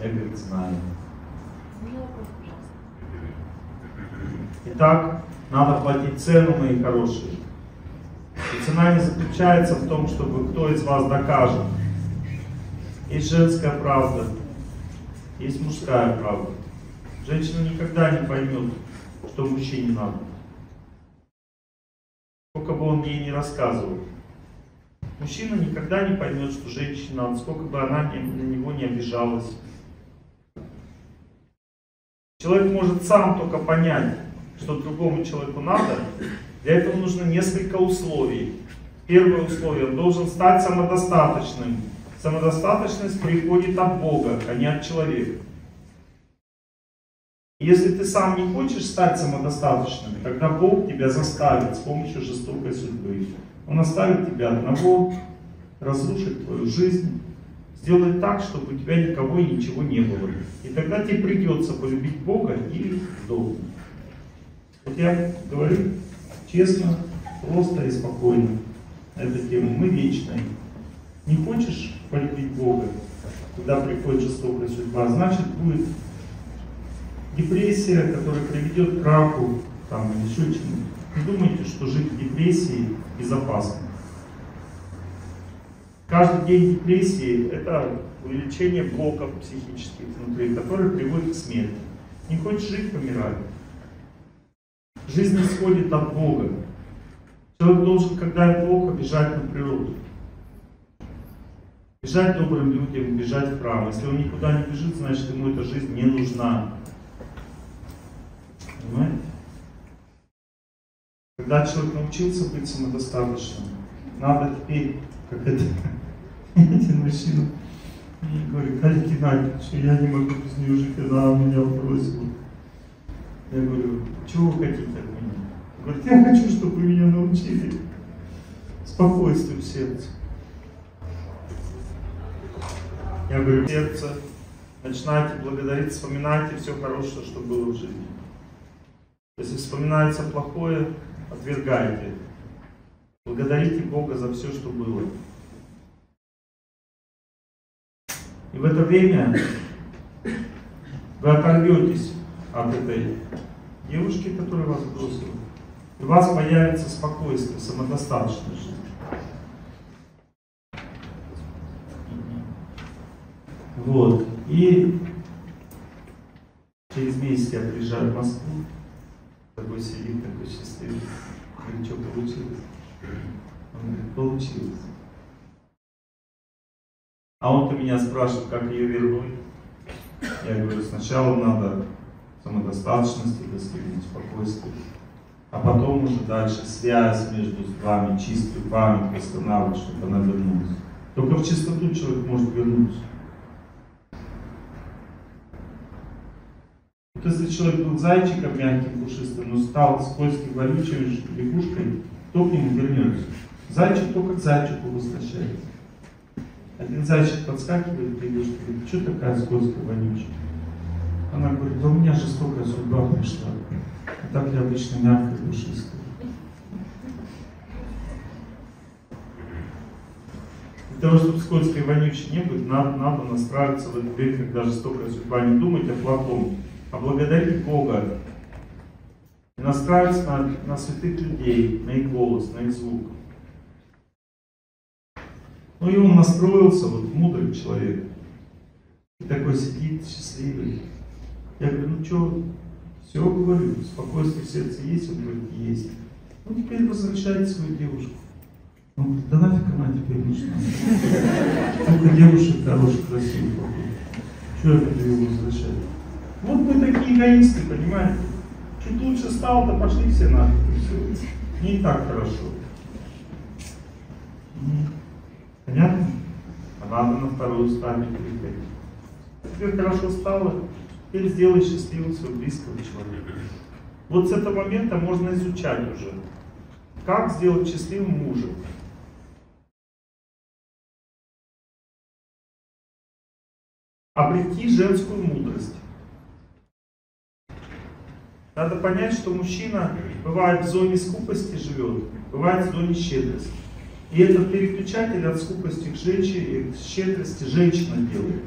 Я вопрос, пожалуйста? Итак, надо платить цену, мои хорошие. И цена не заключается в том, чтобы кто из вас докажет. Есть женская правда, есть мужская правда. Женщина никогда не поймет, что мужчине надо. Сколько бы он ей не рассказывал. Мужчина никогда не поймет, что женщине надо, сколько бы она на него не обижалась. Человек может сам только понять, что другому человеку надо. Для этого нужно несколько условий. Первое условие, он должен стать самодостаточным. Самодостаточность приходит от Бога, а не от человека. Если ты сам не хочешь стать самодостаточным, тогда Бог тебя заставит с помощью жестокой судьбы. Он оставит тебя одного, разрушит твою жизнь, сделает так, чтобы у тебя никого и ничего не было. И тогда тебе придется полюбить Бога и сдохнуть. Вот я говорю честно, просто и спокойно на эту тему. Мы вечные. Не хочешь полюбить Бога, когда приходит жестокая судьба, значит будет депрессия, которая приведет к раку, там, или еще чему Не думайте, что жить в депрессии безопасно. Каждый день депрессии – это увеличение блоков психических внутри, которые приводят к смерти. Не хочешь жить – помирай. Жизнь исходит от Бога. Человек должен, когда ему плохо, бежать на природу. Бежать добрым людям, бежать в храм. Если он никуда не бежит, значит ему эта жизнь не нужна. Понимаете? Когда человек научился быть самодостаточным, надо теперь, как это, один мужчина мне говорит, Олег Геннадьевич, я не могу без нее жить, она меня бросила. Я говорю, чего вы хотите от меня? Говорит, я хочу, чтобы вы меня научили спокойствию в сердце. Я говорю, сердце, начинайте благодарить, вспоминайте все хорошее, что было в жизни. Если вспоминается плохое, отвергайте. Благодарите Бога за все, что было. И в это время вы оторветесь от этой девушки, которая вас бросила. И у вас появится спокойствие, самодостаточная жизнь. Вот. И через месяц я приезжаю в Москву. Такой сидит, такой счастливый. Говорит, что получилось? Получилось. А он-то меня спрашивает, как ее вернуть. Я говорю, сначала надо самодостаточности достигнуть, спокойствие. А потом уже дальше связь между вами, чистую память восстанавливать, чтобы она вернулась. Только в чистоту человек может вернуться. Вот если человек был зайчиком мягким, пушистым, но стал скользким, вонючей лягушкой, кто к нему вернется? Зайчик только зайчику возвращается. Один зайчик подскакивает лягушке, говорит, что такая скользкая, вонючая? Она говорит, да у меня жестокая судьба пришла. А так я обычно мягкая, пушистая. Для того, чтобы скользкой и вонючей не быть, надо, надо настраиваться в этот век, когда жестокая судьба. Не думать о плохом, а благодарить Бога. И настраиваться на, на святых людей, на их голос, на их звук. Ну и он настроился, вот мудрый человек. И такой сидит, счастливый. Я говорю, ну что, все говорю, спокойствие в сердце есть? Он говорит, есть. Ну теперь возвращайте свою девушку. Он говорит, да нафиг она теперь нужна? Только девушек хороших, красивых. Что я буду ее возвращать? Вот мы такие эгоисты, понимаете? Чуть лучше стало, да пошли все нафиг. Не так хорошо. Мгм. Понятно? Надо на вторую стадию переходить. Теперь хорошо стало, теперь сделай счастливым своего близкого человека. Вот с этого момента можно изучать уже, как сделать счастливым мужа. Обрети женскую мудрость. Надо понять, что мужчина бывает в зоне скупости живет, бывает в зоне щедрости. И этот переключатель от скупости к женщине, к щедрости женщина делает.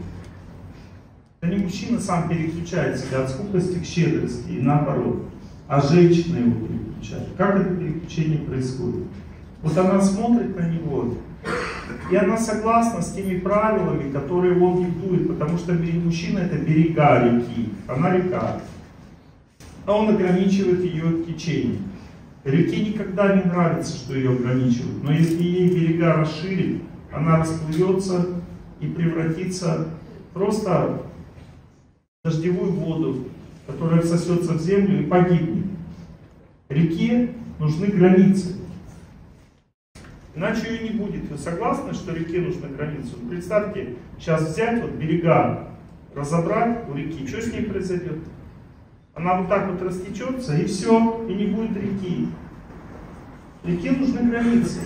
Это не мужчина сам переключает себя от скупости к щедрости и наоборот, а женщина его переключает. Как это переключение происходит? Вот она смотрит на него, и она согласна с теми правилами, которые он диктует, потому что мужчина это берега реки, она река. А он ограничивает ее течение. Реке никогда не нравится, что ее ограничивают, но если ей берега расширить, она расплывется и превратится просто в дождевую воду, которая всосется в землю и погибнет. Реке нужны границы. Иначе ее не будет. Вы согласны, что реке нужна граница? Представьте, сейчас взять вот берега, разобрать у реки, что с ней произойдет? Она вот так вот растечется, и все, и не будет реки. Реке нужны границы.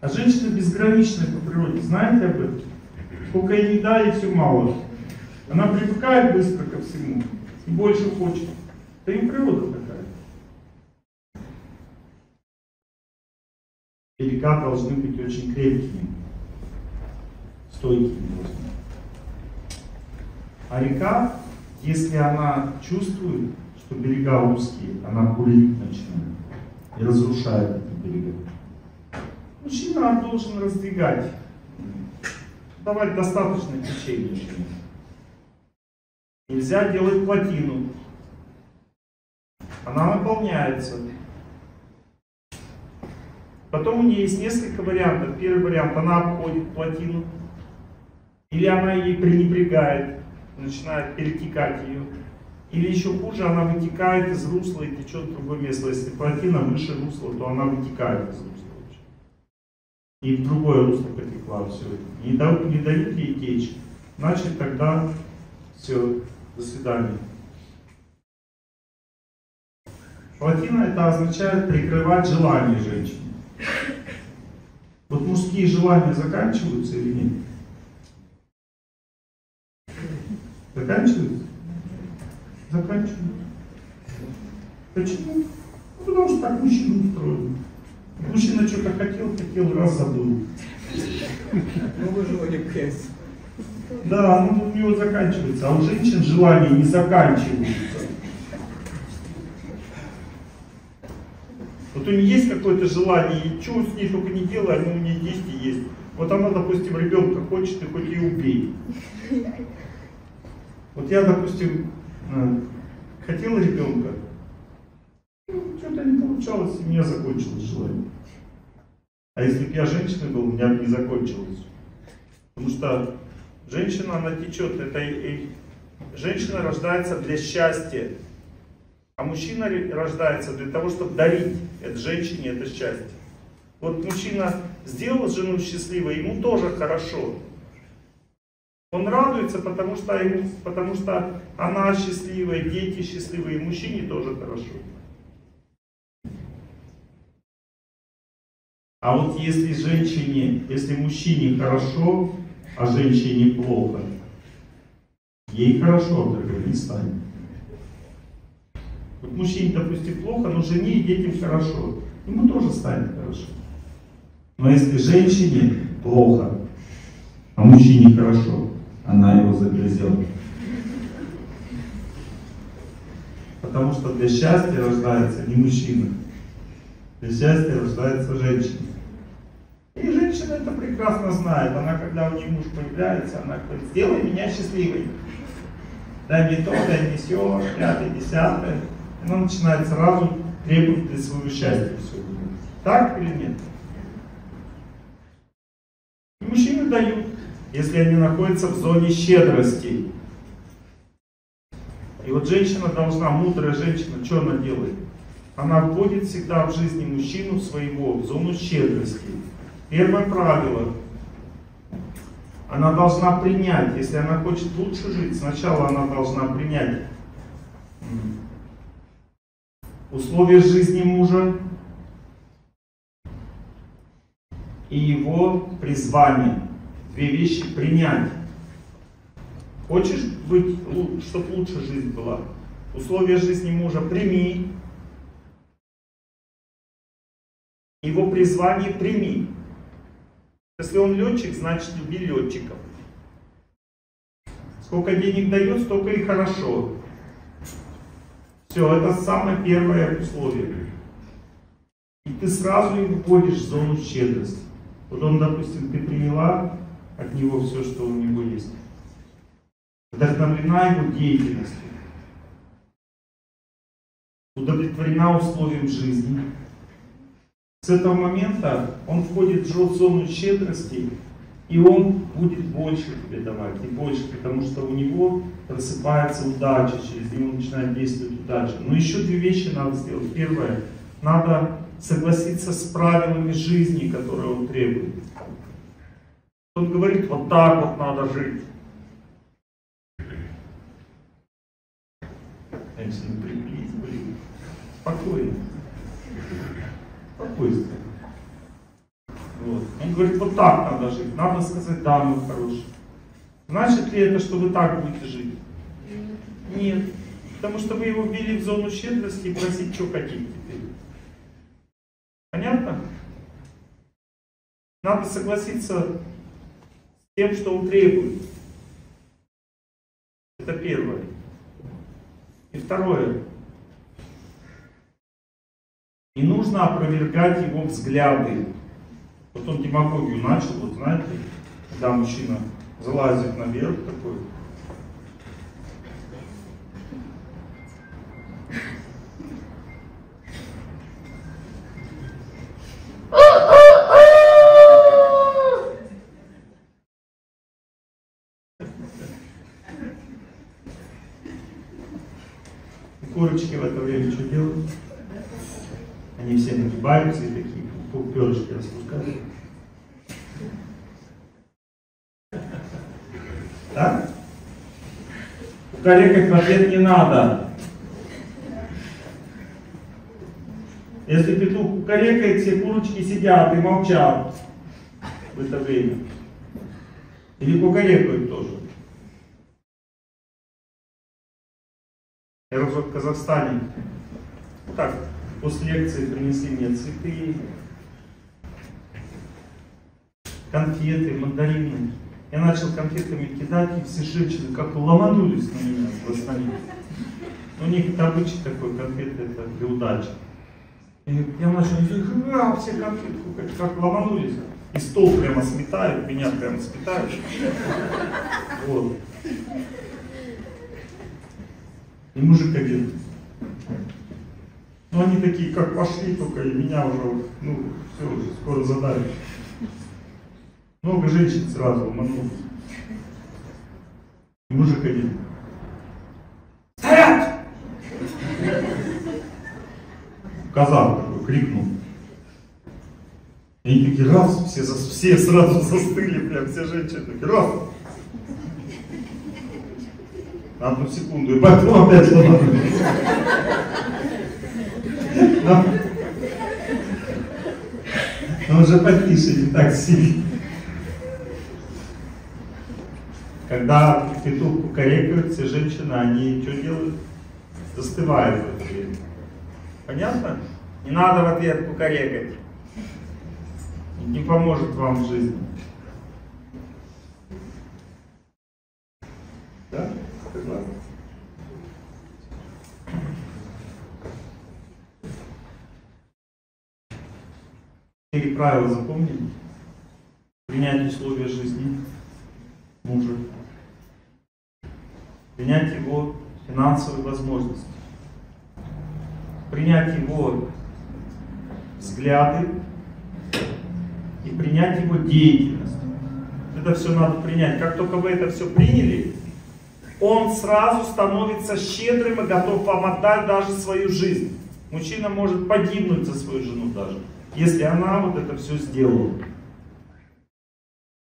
А женщина безграничная по природе, знаете об этом? Сколько ей не дай, все мало. Она привыкает быстро ко всему и больше хочет. Это ее природа такая. Берега должны быть очень крепкими, стойкими. А река, если она чувствует, что берега узкие, она бурлить начинает и разрушает эти берега. Мужчина должен раздвигать, давать достаточно течения. Нельзя делать плотину. Она наполняется. Потом у нее есть несколько вариантов. Первый вариант, она обходит плотину. Или она ей пренебрегает, начинает перетекать ее. Или еще хуже, она вытекает из русла и течет в другое место. Если плотина выше русла, то она вытекает из русла. И в другое русло потекла все. Не дают, не дают ей течь. Значит, тогда все, до свидания. Плотина это означает прикрывать желание женщины. Вот мужские желания заканчиваются или нет? Заканчиваются? Заканчиваются. Почему? Ну, потому что так мужчина устроен. Мужчина что-то хотел, хотел, раз забыл. Новое желание КС. Да, ну у него заканчивается, а у женщин желания не заканчиваются. Вот у нее есть какое-то желание, и что с ней только не делай, оно у нее есть и есть. Вот она, допустим, ребенка хочет, и хоть и убей. Вот я, допустим, э, хотел ребенка, что-то не получалось, и у меня закончилось желание. А если бы я женщиной был, у меня бы не закончилось. Потому что женщина, она течет. Это и, женщина рождается для счастья. А мужчина рождается для того, чтобы дарить это женщине это счастье. Вот мужчина сделал жену счастливой, ему тоже хорошо. Он радуется, потому что, ему, потому что она счастливая, дети счастливые, мужчине тоже хорошо. А вот если женщине, если мужчине хорошо, а женщине плохо, ей хорошо, дорогой, не станет. Вот мужчине, допустим, плохо, но жене и детям хорошо, ему тоже станет хорошо. Но если женщине плохо, а мужчине хорошо, она его загрызет. Потому что для счастья рождается не мужчина, для счастья рождается женщина. И женщина это прекрасно знает. Она, когда у нее муж появляется, она говорит, сделай меня счастливой. Дай мне то, дай мне все, пятое, десятое. И она начинает сразу требовать для своего счастья все. Так или нет? И мужчины дают, если они находятся в зоне щедрости. И вот женщина должна, мудрая женщина, что она делает? Она вводит всегда в жизни мужчину своего в зону щедрости. Первое правило. Она должна принять, если она хочет лучше жить, сначала она должна принять условия жизни мужа и его призвание. Две вещи принять. Хочешь быть, чтобы лучше жизнь была? Условия жизни мужа прими. Его призвание прими. Если он летчик, значит люби летчиков. Сколько денег дает, столько и хорошо. Все, это самое первое условие. И ты сразу и вводишь в зону щедрости. Вот он, допустим, ты приняла от него все, что у него есть. Вдохновлена его деятельностью. Удовлетворена условием жизни. С этого момента он входит в зону щедрости, и он будет больше тебе давать, и больше, потому что у него просыпается удача, через него начинает действовать удача. Но еще две вещи надо сделать. Первое, надо согласиться с правилами жизни, которые он требует. Он говорит, вот так вот надо жить. Конечно, напряглись, блин. Спокойно. Спокойствие. Вот. Он говорит, вот так надо жить. Надо сказать, да, мой хороший. Значит ли это, что вы так будете жить? Нет. Потому что вы его ввели в зону щедрости и просить, что хотите теперь. Понятно? Надо согласиться тем, что он требует. Это первое. И второе. Не нужно опровергать его взгляды. Вот он демагогию начал, вот знаете, когда мужчина залазит наверх такой, Курочки в это время что делают? Они все нагибаются и такие перышки распускают. Так? Кукарекать в ответ не надо. Если петух кукарекает, все курочки сидят и молчат в это время. Или кукарекают тоже. Казахстане, так, после лекции принесли мне цветы, конфеты, мандарины. Я начал конфетами кидать, и все женщины как ломанулись на меня в основном. У них это обычай такой, конфеты это для удачи. И я начал, а, все конфеты как, как ломанулись. И стол прямо сметают, меня прямо сметают. Вот. И один. Ну они такие, как пошли только, и меня уже, ну, все, уже скоро задали. Много женщин сразу уманулось. И мужик один. Стоять! Казах такой крикнул. И они такие раз, все, все сразу застыли, прям все женщины такие раз. На одну секунду, и потом опять ломанулись. Но, но уже потише, не так сильно. Когда петух кукарекает, все женщины, они что делают? Застывают в это время. Понятно? Не надо в ответ кукарекать. Не поможет вам в жизни. Да? Согласны? Четыре правила запомнили? Принять условия жизни мужа. Принять его финансовые возможности. Принять его взгляды и принять его деятельность. Это все надо принять. Как только вы это все приняли, он сразу становится щедрым и готов вам отдать даже свою жизнь. Мужчина может погибнуть за свою жену даже, если она вот это все сделала.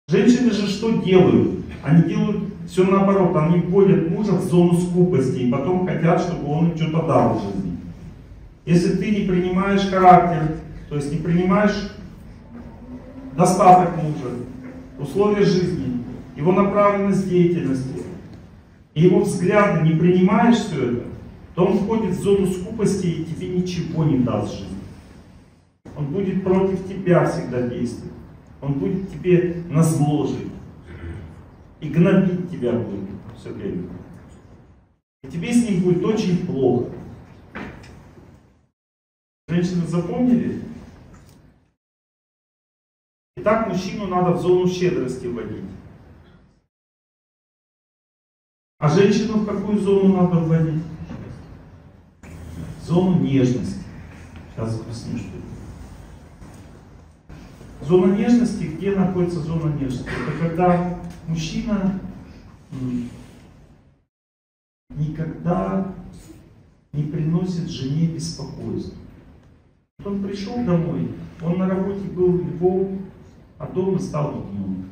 Женщины же что делают? Они делают все наоборот, они вводят мужа в зону скупости и потом хотят, чтобы он что-то дал в жизни. Если ты не принимаешь характер, то есть не принимаешь достаток мужа, условия жизни, его направленность деятельности, и его взгляды не принимаешь все это, то он входит в зону скупости и тебе ничего не даст в жизни. Он будет против тебя всегда действовать. Он будет тебе на зло жить. И гнобить тебя будет все время. И тебе с ним будет очень плохо. Женщины запомнили? Итак, мужчину надо в зону щедрости вводить. А женщину в какую зону надо вводить? В зону нежности. Сейчас объясню, что это. Зона нежности, где находится зона нежности? Это когда мужчина никогда не приносит жене беспокойства. Вот он пришел домой, он на работе был львом, а дома стал ягненком.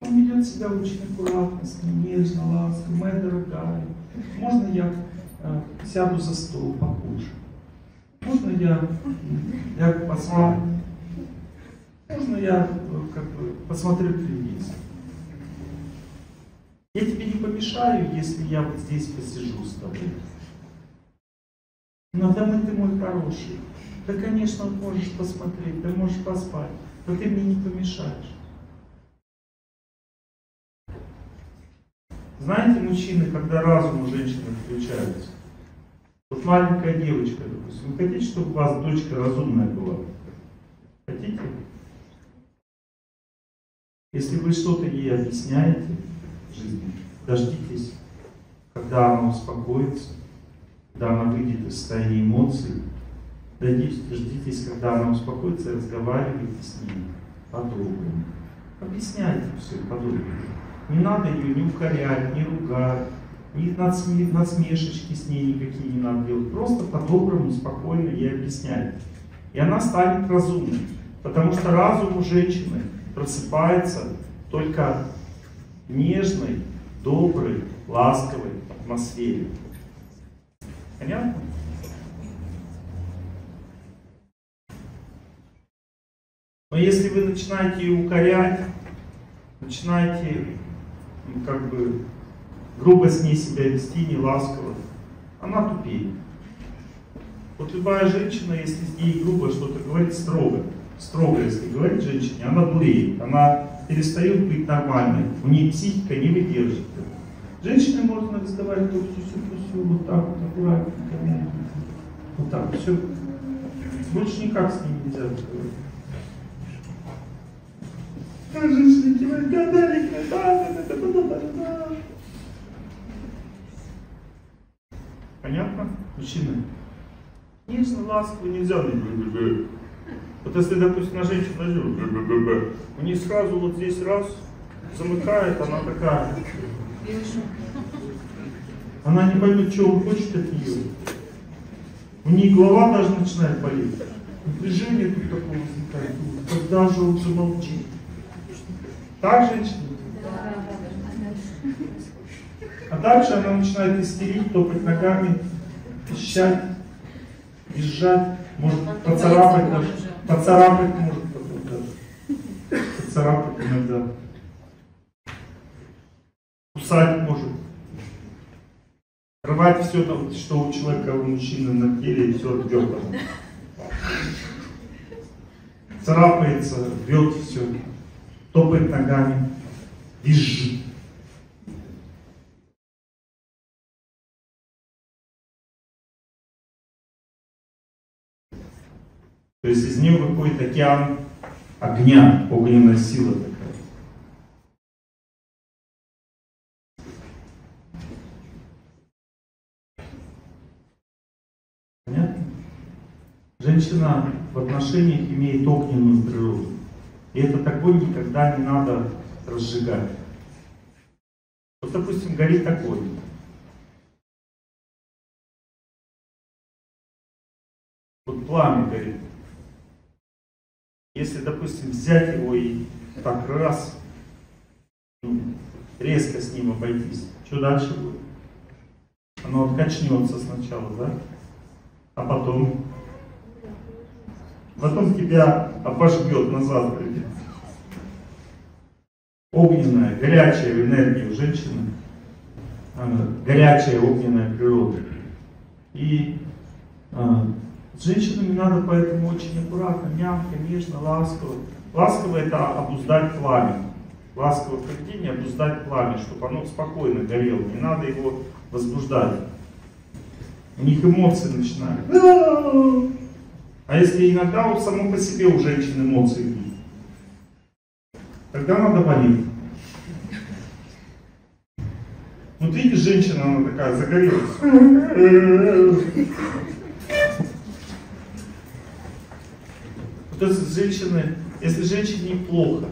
Он ведет себя очень аккуратно, с ней нежно, ласково, моя дорогая. Можно я э, сяду за стол, покушаю? Можно я, я посмотрю? Можно я как бы, посмотрю телевизор? Я тебе не помешаю, если я вот здесь посижу с тобой. Но мы ты мой хороший. Да, конечно, можешь посмотреть, да можешь поспать. Но ты мне не помешаешь. Знаете, мужчины, когда разум у женщины включается, вот маленькая девочка, допустим, вы хотите, чтобы у вас дочка разумная была? Хотите? Если вы что-то ей объясняете в жизни, дождитесь, когда она успокоится, когда она выйдет из состояния эмоций, дождитесь, когда она успокоится разговаривайте с ней подробно. Объясняйте все подробно. Не надо ее ни укорять, ни ругать, ни насмешечки с ней никакие не надо делать. Просто по-доброму, спокойно ей объясняйте. И она станет разумной. Потому что разум у женщины просыпается только нежной, доброй, ласковой атмосфере. Понятно? Но если вы начинаете ее укорять, начинаете ну, как бы грубо с ней себя вести, не ласково, она тупеет. Вот любая женщина, если с ней грубо что-то говорит строго, строго, если говорит женщине, она дуреет, она перестает быть нормальной, у нее психика не выдержит. Женщина может разговаривать вот все, вот так вот, аккуратненько, вот так, все. Больше никак с ней нельзя разговаривать. Женщина кивает, Понятно? Мужчины? Нежно, ласково нельзя. Вот если, допустим, на женщину у нее сразу вот здесь раз замыкает, она такая. Она не поймет, что он хочет от нее. У нее голова даже начинает болеть. Напряжение тут такое возникает. Когда же он замолчит? Так, женщина? А дальше она начинает истерить, топать ногами, пищать, визжать, может поцарапать даже. Поцарапать может потом даже. Поцарапать иногда. Кусать может. Рвать все, там, что у человека, у мужчины на теле, и все рвет. Царапается, рвет все. Топает ногами. Визжит. То есть из нее выходит океан огня, огненная сила такая. Понятно? Женщина в отношениях имеет огненную природу. И этот огонь никогда не надо разжигать. Вот, допустим, горит огонь. Вот пламя горит. Если, допустим, взять его и так раз, резко с ним обойтись, что дальше будет? Оно откачнется сначала, да? А потом? Потом тебя обожгет назад. Огненная, горячая энергия у женщины, горячая огненная природа. И а, с женщинами надо поэтому очень аккуратно, мягко, нежно, ласково. Ласково это обуздать пламя. ласковое поведение обуздать пламя, чтобы оно спокойно горело. Не надо его возбуждать. У них эмоции начинают. А если иногда вот само по себе у женщин эмоции есть, тогда надо болеть. Вот видишь, женщина, она такая загорелась. Вот если женщины, если женщине плохо,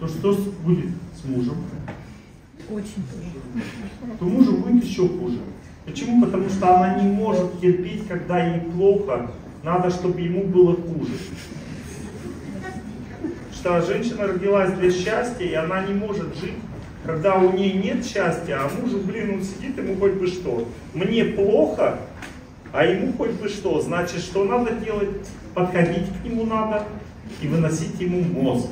то что будет с мужем? Очень тоже. То мужу будет еще хуже. Почему? Потому что она не может терпеть, когда ей плохо. Надо, чтобы ему было хуже. Что женщина родилась для счастья, и она не может жить, когда у нее нет счастья, а мужу, блин, он сидит, ему хоть бы что. Мне плохо, а ему хоть бы что. Значит, что надо делать? Подходить к нему надо и выносить ему мозг.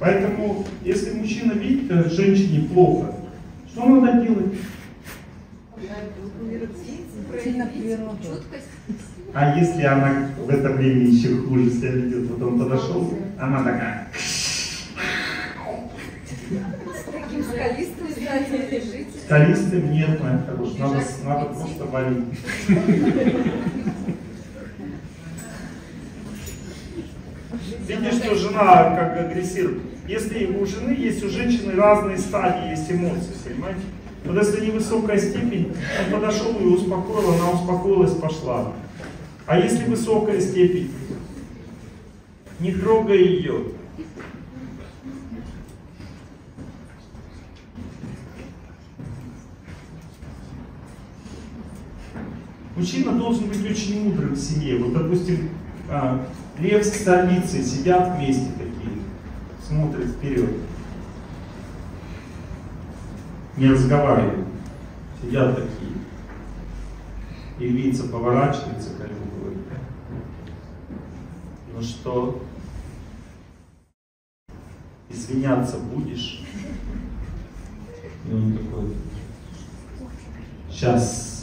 Поэтому, если мужчина видит э, женщине плохо, что надо делать? А если она в это время еще хуже себя ведет, вот он подошел, она такая, Таким скалистым стать лежите. Скалистым нет, хорошая, надо, надо просто валить. Видишь, что жена как агрессирует. Если у жены есть, у женщины разные стадии есть эмоций, понимаете? Вот если невысокая степень, он подошел и успокоил, она успокоилась, пошла. А если высокая степень, не трогай ее. Мужчина должен быть очень мудрым в семье. Вот, допустим, а, лев с царицей сидят вместе такие, смотрят вперед. Не разговаривают, сидят такие. И львица поворачивается к льву говорит, ну что, извиняться будешь? И он такой, сейчас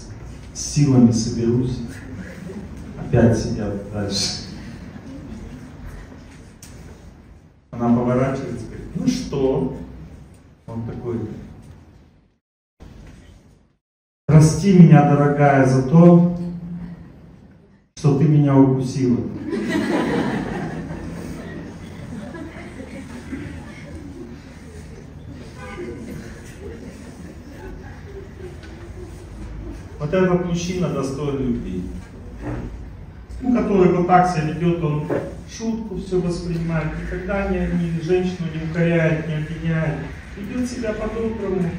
силами соберусь. Опять сидят дальше. Она поворачивается, говорит, ну что? Он такой, прости меня, дорогая, за то, что ты меня укусила. Вот этот мужчина достоин любви. Ну, который вот так себя ведет, он шутку все воспринимает, никогда ни, ни женщину не укоряет, не обвиняет, ведет себя по-доброму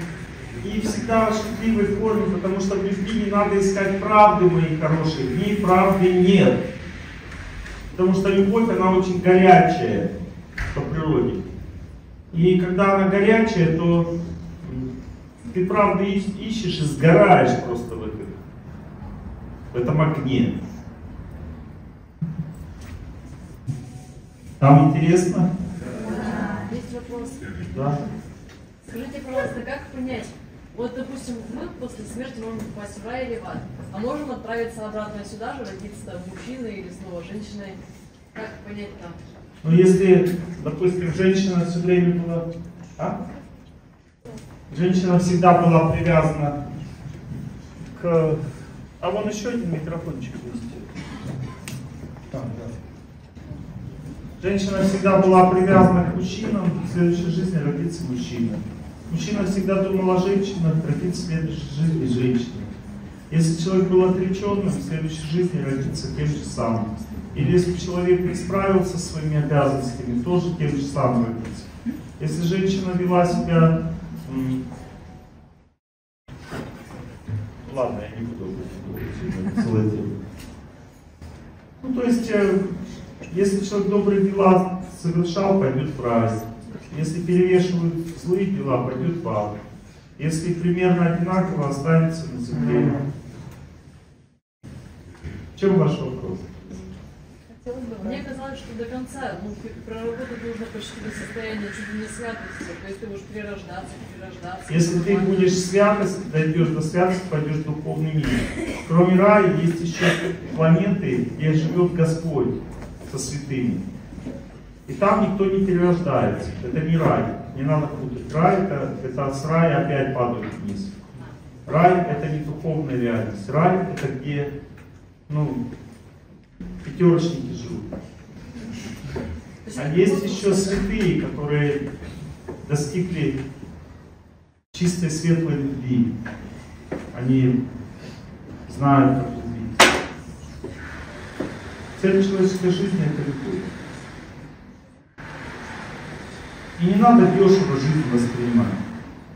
и всегда в шутливой форме, потому что в любви не надо искать правды, мои хорошие, в ней правды нет. Потому что любовь, она очень горячая по природе. И когда она горячая, то ты правды ищ- ищешь и сгораешь просто в этом, огне. Там интересно? Есть вопрос. Да. Скажите, пожалуйста, как понять, вот, допустим, мы после смерти можем попасть в рай или в ад, а можем отправиться обратно сюда же, родиться там мужчиной или снова женщиной? Как понять там? Ну, если, допустим, женщина все время была... А? Женщина всегда была привязана к... А вон еще один микрофончик есть. А, да. Женщина всегда была привязана к мужчинам, в следующей жизни родится мужчина. Мужчина всегда думал о женщинах, родится в следующей жизни женщина. Если человек был отреченным, в следующей жизни родится тем же самым. Или если человек не справился со своими обязанностями, тоже тем же самым родится. Если женщина вела себя... дело. Ну, то есть, э, если человек добрые дела совершал, пойдет в рай. Если перевешивают злые дела, пойдет в ад. Если примерно одинаково, останется на земле. В чем ваш вопрос? Мне казалось, что до конца, ну, проработать нужно почти до состояния чуть ли не святости, то есть ты будешь перерождаться, перерождаться. Если ты будешь святость, дойдешь до святости, пойдешь в духовный мир. Кроме рая есть еще планеты, где живет Господь со святыми. И там никто не перерождается. Это не рай. Не надо путать. Рай это, это с рая опять падают вниз. Рай это не духовная реальность. Рай это где ну, пятерочники живут. А есть еще святые, которые достигли чистой светлой любви. Они знают, как любить. Цель человеческой жизни это любовь. И не надо дешево жизнь воспринимать.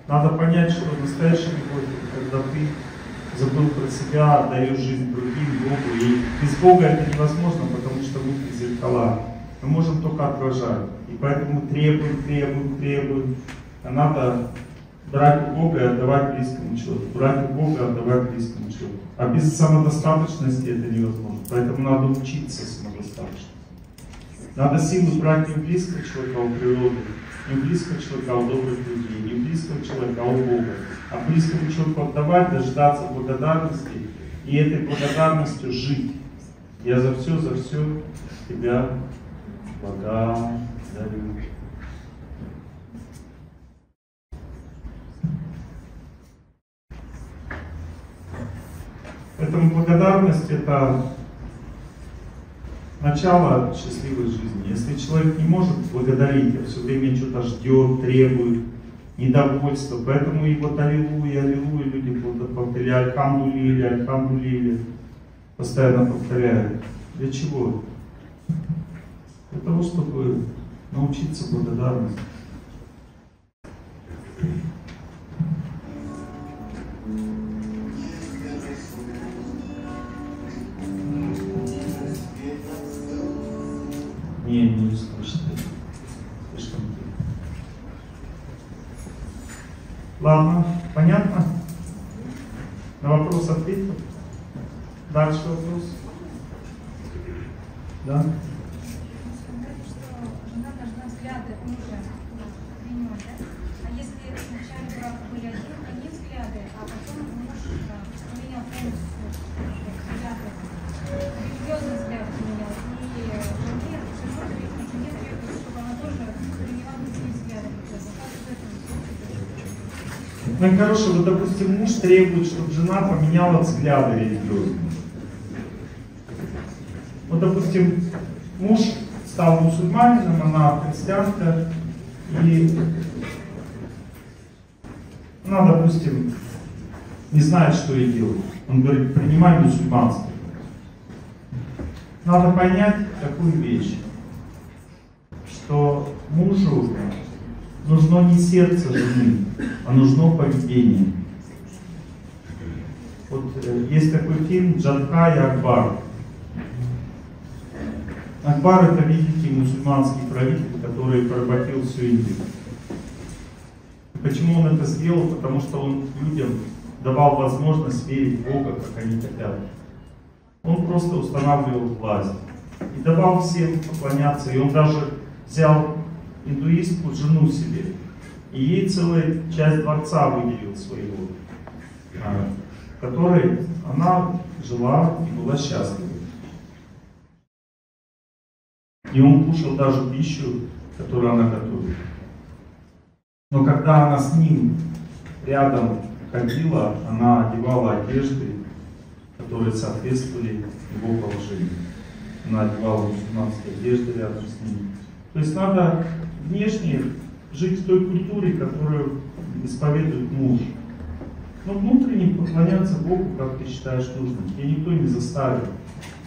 Надо понять, что настоящая любовь, это когда ты забыл про себя, отдаешь жизнь другим, Богу. И без Бога это невозможно, потому что мы без зеркала. Мы можем только отражать. И поэтому требуем, требуем, требуем. А надо брать у Бога и отдавать близкому человеку. Брать у Бога и отдавать близкому человеку. А без самодостаточности это невозможно. Поэтому надо учиться самодостаточности. Надо силу брать не у близкого человека, а у природы, не у близкого человека, а у добрых людей, не у близкого человека, а у Бога. А близкому человеку отдавать, дождаться благодарности и этой благодарностью жить. Я за все, за все тебя благодарю. Поэтому благодарность это начало счастливой жизни. Если человек не может благодарить, а все время что-то ждет, требует, недовольство, поэтому и вот аллилуйя, аллилуйя люди будут повторять, альхамду лили, альхамду лили, постоянно повторяют. Для чего? Для того, чтобы научиться благодарности. Не, не слышно. Слишком тихо. Ладно, понятно? На вопрос ответил? Дальше вопрос? Да? Жена должна взгляды мужа принимать, да? А если в начале брака были один, одни взгляды, а потом муж да, поменял полностью взгляды, религиозный взгляд поменял, и жене, жену, жене требует, чтобы она тоже приняла другие взгляды, как в этом Ну и хорошо, вот допустим, муж требует, чтобы жена поменяла взгляды религиозные. Вот допустим, муж стал мусульманином, она христианка, и она, допустим, не знает, что ей делать. Он говорит, принимай мусульманство. Надо понять такую вещь, что мужу нужно не сердце жены, а нужно поведение. Вот э, есть такой фильм «Джадха и Акбар». Акбар это великий мусульманский правитель, который поработил всю Индию. Почему он это сделал? Потому что он людям давал возможность верить в Бога, как они хотят. Он просто устанавливал власть и давал всем поклоняться. И он даже взял индуистку жену себе. И ей целая часть дворца выделил своего, а, в которой она жила и была счастлива. И он кушал даже пищу, которую она готовит. Но когда она с ним рядом ходила, она одевала одежды, которые соответствовали его положению. Она одевала мусульманские одежды рядом с ним. То есть надо внешне жить в той культуре, которую исповедует муж. Но внутренне поклоняться Богу, как ты считаешь нужным. Тебя никто не заставит.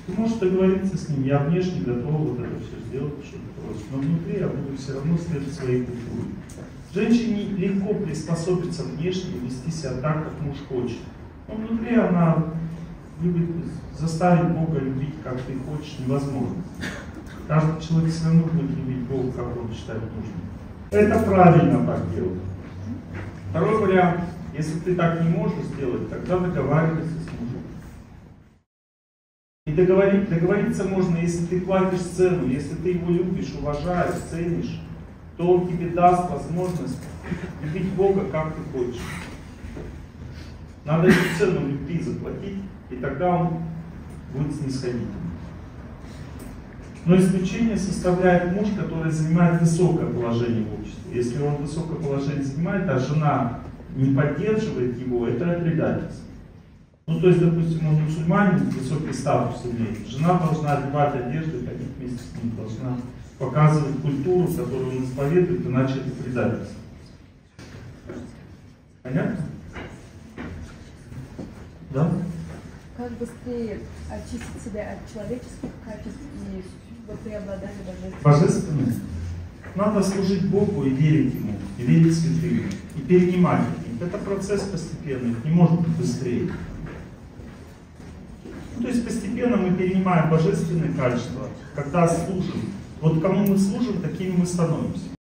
Ты можешь договориться с ним, я внешне готов вот это все сделать, что просишь. Но внутри я буду все равно следовать своей культуре. Женщине легко приспособиться внешне, вести себя так, как муж хочет. Но внутри она любит заставить Бога любить, как ты хочешь, невозможно. Каждый человек равно будет любить Бога, как он считает нужным. Это правильно так делать. Второй вариант, если ты так не можешь сделать, тогда договаривайся с мужем. И договорить, договориться можно, если ты платишь цену, если ты его любишь, уважаешь, ценишь, то он тебе даст возможность любить Бога, как ты хочешь. Надо эту цену любви заплатить, и тогда он будет снисходительным. Но исключение составляет муж, который занимает высокое положение в обществе. Если он высокое положение занимает, а жена не поддерживает его, это предательство. Ну, то есть, допустим, он мусульманин, высокий статус имеет. Жена должна одевать одежду и ходить вместе с ним, должна показывать культуру, которую он исповедует, иначе это предательство. Понятно? Да? Как быстрее очистить себя от человеческих качеств и Божественное. Надо служить Богу и верить Ему, и верить святым, и перенимать них. Это процесс постепенный, не может быть быстрее. Ну, то есть постепенно мы перенимаем божественные качества, когда служим. Вот кому мы служим, такими мы становимся.